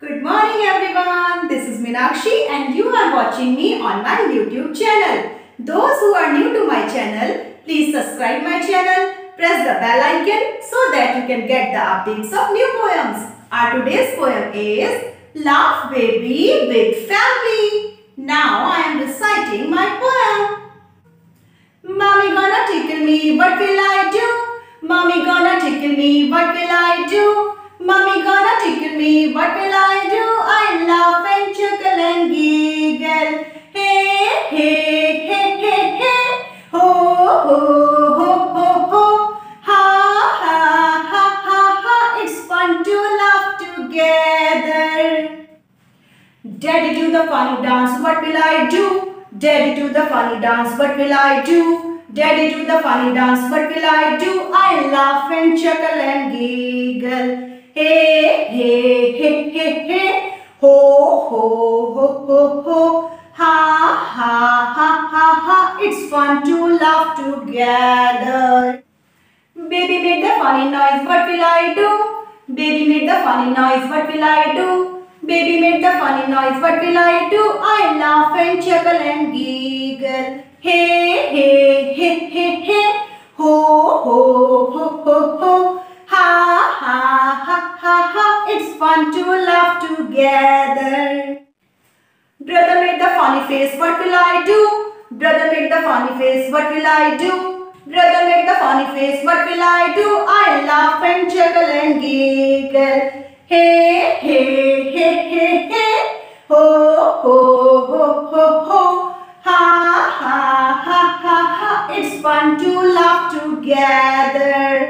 Good morning everyone. This is Minakshi and you are watching me on my YouTube channel. Those who are new to my channel, please subscribe my channel, press the bell icon so that you can get the updates of new poems. Our today's poem is Laugh Baby with Family. Now I am reciting my poem. Mommy gonna tickle me, what will I do? Mommy gonna tickle me, what will I do? Mommy gonna tickle me, what together. Daddy do the funny dance, what will I do? Daddy do the funny dance, what will I do? Daddy do the funny dance, what will I do? I laugh and chuckle and giggle. Hey, hey, hey, hey, hey. Ho, ho, ho, ho, ho. Ha, ha, ha, ha, ha. It's fun to laugh together. Baby made the funny noise, what will I do? Baby made the funny noise, what will I do? Baby made the funny noise, what will I do? I laugh and chuckle and giggle. Hey, hey, hey, hey, hey. Ho, ho, ho, ho, ho. Ha, ha, ha, ha, ha. It's fun to laugh together. Brother made the funny face, what will I do? Brother made the funny face, what will I do? Brother made the funny face, what will I do? I hey hey hey hey hey Ho, ho ho ho ho. Ha ha ha ha ha. It's fun to laugh together.